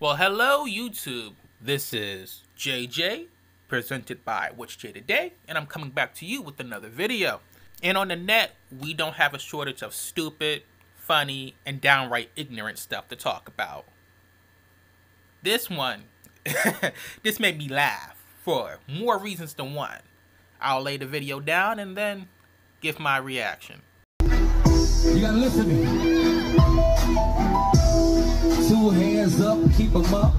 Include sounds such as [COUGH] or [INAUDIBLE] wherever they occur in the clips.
Well, hello, YouTube. This is JJ, presented by What's J Today, and I'm coming back to you with another video. And on the net, we don't have a shortage of stupid, funny, and downright ignorant stuff to talk about. This one, [LAUGHS] this made me laugh for more reasons than one. I'll lay the video down and then give my reaction. You gotta listen to me. Two hands up, keep 'em up.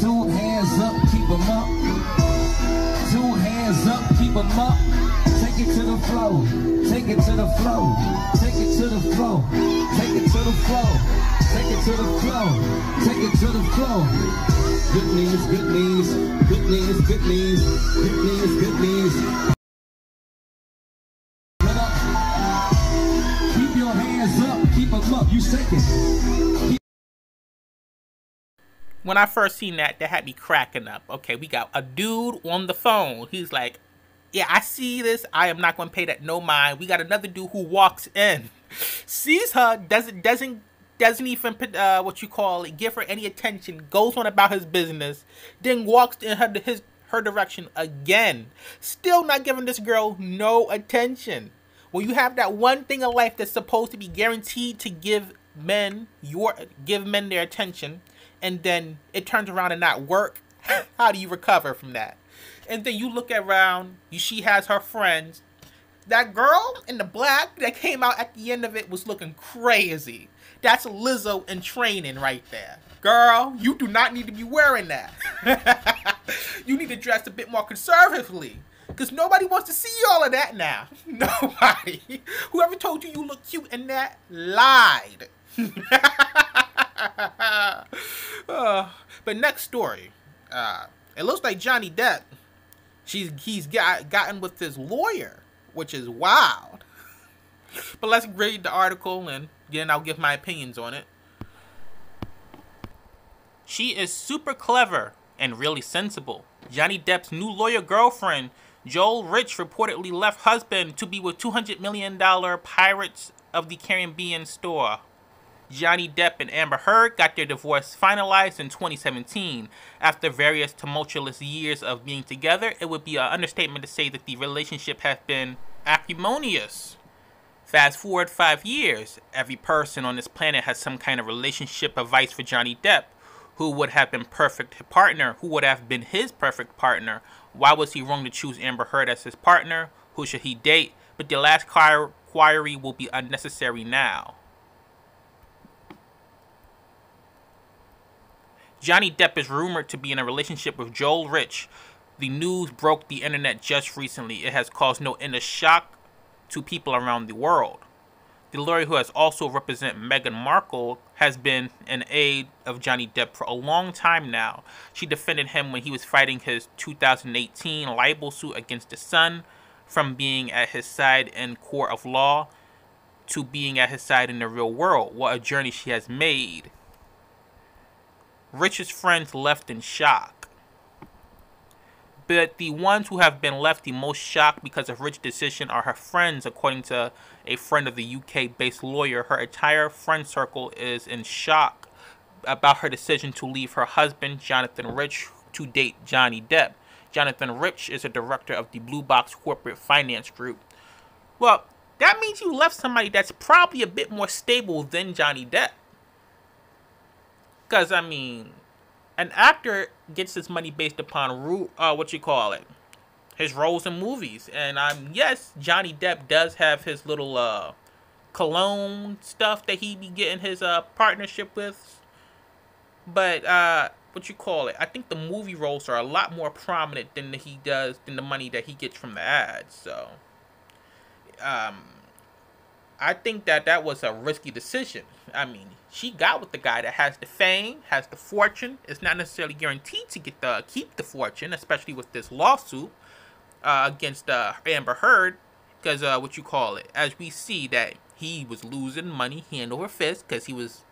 Two hands up, keep 'em up. Two hands up, keep 'em up. Take it to the flow. Take it to the flow. Take it to the flow. Take it to the flow. Take it to the flow. Take it to the flow. Good news, good news. Good news, good news. Good news, good news. When I first seen that, that had me cracking up. Okay, we got a dude on the phone. He's like, "Yeah, I see this. I am not going to pay that no mind." We got another dude who walks in, [LAUGHS] sees her, doesn't doesn't doesn't even uh, what you call it, give her any attention. Goes on about his business, then walks in her his her direction again. Still not giving this girl no attention. When you have that one thing in life that's supposed to be guaranteed to give men your give men their attention and then it turns around and not work, [LAUGHS] how do you recover from that? And then you look around, you she has her friends. That girl in the black that came out at the end of it was looking crazy. That's Lizzo in training right there. Girl, you do not need to be wearing that. [LAUGHS] you need to dress a bit more conservatively. Because nobody wants to see all of that now. [LAUGHS] Nobody. Whoever told you you look cute in that lied. [LAUGHS] uh, but next story, uh, it looks like Johnny Depp. She's he's got gotten with his lawyer, which is wild. [LAUGHS] But let's read the article and then I'll give my opinions on it. She is super clever and really sensible. Johnny Depp's new lawyer girlfriend, Joelle Rich, reportedly left husband to be with $200 million Pirates of the Caribbean store. Johnny Depp and Amber Heard got their divorce finalized in 2017. After various tumultuous years of being together, it would be an understatement to say that the relationship has been acrimonious. Fast forward five years, every person on this planet has some kind of relationship advice for Johnny Depp. Who would have been perfect partner? Who would have been his perfect partner? Why was he wrong to choose Amber Heard as his partner? Who should he date? But the last query will be unnecessary now. Johnny Depp is rumored to be in a relationship with Joelle Rich. The news broke the internet just recently. It has caused no end of shock to people around the world. The lawyer who has also represented Meghan Markle has been an aide of Johnny Depp for a long time now. She defended him when he was fighting his 2018 libel suit against the Sun, from being at his side in court of law to being at his side in the real world. What a journey she has made. Rich's friends left in shock. But the ones who have been left the most shocked because of Rich's decision are her friends, according to a friend of the UK based lawyer. Her entire friend circle is in shock about her decision to leave her husband, Jonathan Rich, to date Johnny Depp. Jonathan Rich is a director of the Blue Box Corporate Finance Group. Well, that means you left somebody that's probably a bit more stable than Johnny Depp. Because, I mean, an actor gets his money based upon, uh, what you call it, his roles in movies. And, um, yes, Johnny Depp does have his little, uh, cologne stuff that he be getting his, uh, partnership with. But, uh, what you call it, I think the movie roles are a lot more prominent than he does, than the money that he gets from the ads. So, um, I think that that was a risky decision. I mean, she got with the guy that has the fame, has the fortune. It's not necessarily guaranteed to get the keep the fortune, especially with this lawsuit uh, against uh, Amber Heard, because uh, what you call it, as we see that he was losing money hand over fist because he was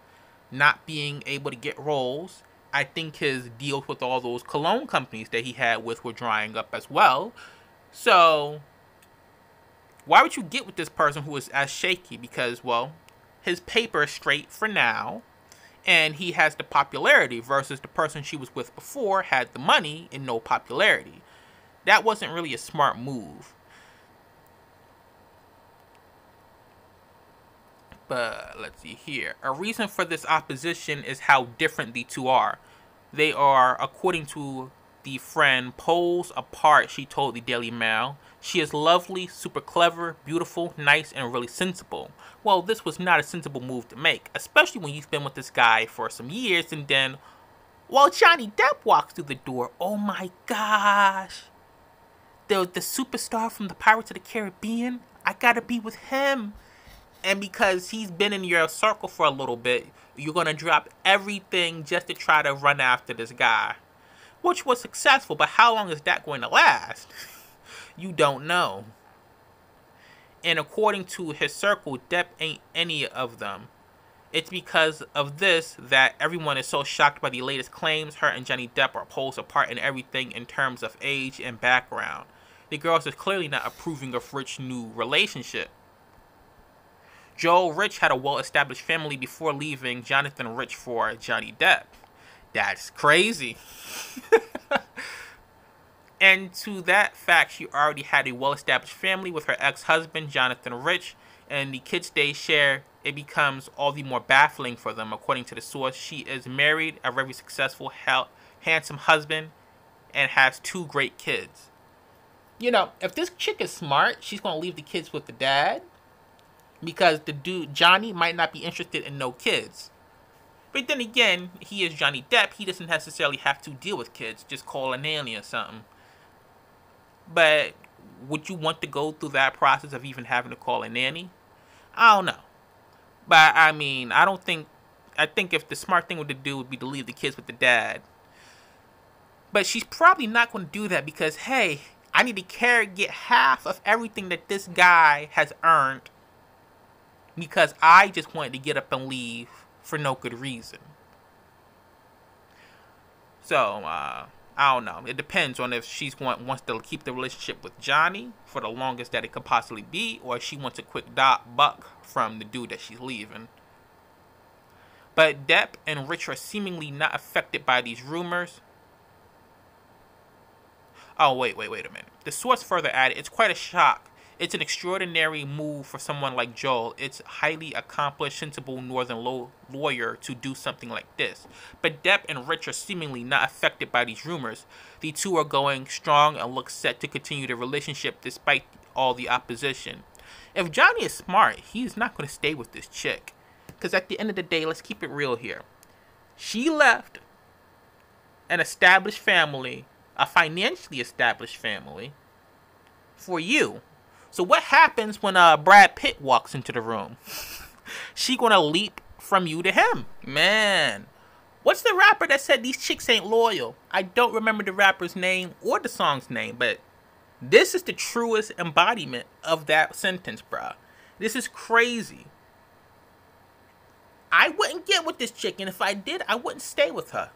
not being able to get roles. I think his deals with all those cologne companies that he had with were drying up as well. So why would you get with this person who is as shaky? Because well, his paper is straight for now, and he has the popularity versus the person she was with before had the money and no popularity. That wasn't really a smart move. But let's see here. A reason for this opposition is how different the two are. They are, according to the friend, poles apart, she told the Daily Mail. She is lovely, super clever, beautiful, nice, and really sensible. Well, this was not a sensible move to make, especially when you've been with this guy for some years and then, while Johnny Depp walks through the door, oh my gosh. The, the superstar from the Pirates of the Caribbean, I gotta be with him. And because he's been in your circle for a little bit, you're gonna drop everything just to try to run after this guy. Which was successful, but how long is that going to last? [LAUGHS] you don't know. And according to his circle, Depp ain't any of them. It's because of this that everyone is so shocked by the latest claims her and Johnny Depp are poles apart in everything in terms of age and background. The girls is clearly not approving of Rich's new relationship. Joelle Rich had a well-established family before leaving Jonathan Rich for Johnny Depp. That's crazy. [LAUGHS] And to that fact, she already had a well established family with her ex husband, Jonathan Rich, and the kids they share, it becomes all the more baffling for them. According to the source, she is married, a very successful, handsome husband, and has two great kids. You know, if this chick is smart, she's going to leave the kids with the dad because the dude, Johnny, might not be interested in no kids. But then again, he is Johnny Depp. He doesn't necessarily have to deal with kids. Just call an alien or something. But would you want to go through that process of even having to call a nanny? I don't know. But I mean, I don't think. I think if the smart thing would to do would be to leave the kids with the dad. But she's probably not going to do that because hey, I need to care get half of everything that this guy has earned because I just wanted to get up and leave for no good reason. So, uh, I don't know. It depends on if she's want, wants to keep the relationship with Johnny for the longest that it could possibly be, or if she wants a quick dot buck from the dude that she's leaving. But Depp and Rich are seemingly not affected by these rumors. Oh, wait, wait, wait a minute. The source further added, it's quite a shock it's an extraordinary move for someone like Joelle. It's highly accomplished, sensible northern law- lawyer to do something like this. But Depp and Rich are seemingly not affected by these rumors. The two are going strong and look set to continue the relationship despite all the opposition. If Johnny is smart, he's not going to stay with this chick. Because at the end of the day, let's keep it real here. She left an established family, a financially established family, for you so what happens when uh Brad Pitt walks into the room? [LAUGHS] she gonna leap from you to him, man. What's the rapper that said these chicks ain't loyal? I don't remember the rapper's name or the song's name, but this is the truest embodiment of that sentence, bruh. This is crazy. I wouldn't get with this chick, and if I did, I wouldn't stay with her.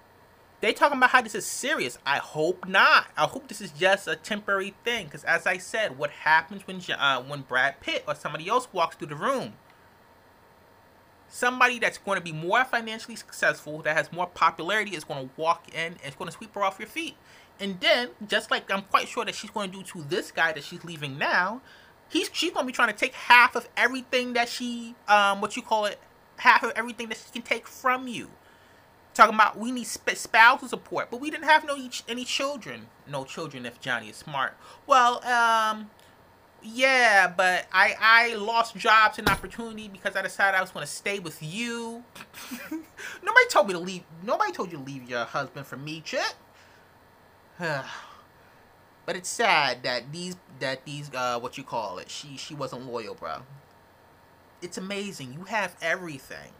They talking about how this is serious. I hope not. I hope this is just a temporary thing. Because as I said, what happens when uh, when Brad Pitt or somebody else walks through the room? Somebody that's going to be more financially successful, that has more popularity, is going to walk in and it's going to sweep her off your feet. And then, just like I'm quite sure that she's going to do to this guy that she's leaving now, he's she's going to be trying to take half of everything that she, um, what you call it, half of everything that she can take from you. Talking about we need spousal support, but we didn't have no any children. No children if Johnny is smart. Well, um, yeah, but I I lost jobs and opportunity because I decided I was going to stay with you. [LAUGHS] nobody told me to leave. Nobody told you to leave your husband for me, chick. [SIGHS] but it's sad that these that these uh what you call it she she wasn't loyal, bro. It's amazing. You have everything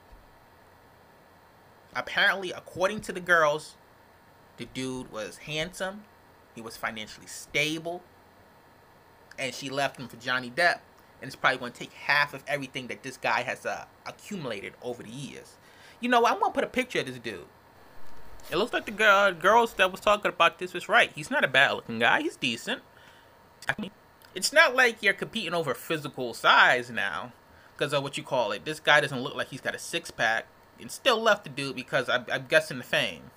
apparently, according to the girls, the dude was handsome, he was financially stable, and she left him for Johnny Depp. And it's probably going to take half of everything that this guy has uh, accumulated over the years. You know, I'm going to put a picture of this dude. It looks like the girl, girls that was talking about this was right. He's not a bad looking guy. He's decent. I mean, it's not like you're competing over physical size now. Because of what you call it. This guy doesn't look like he's got a six pack and still left the dude because I'm, I'm guessing the fame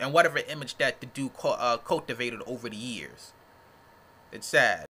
and whatever image that the dude uh, cultivated over the years. It's sad.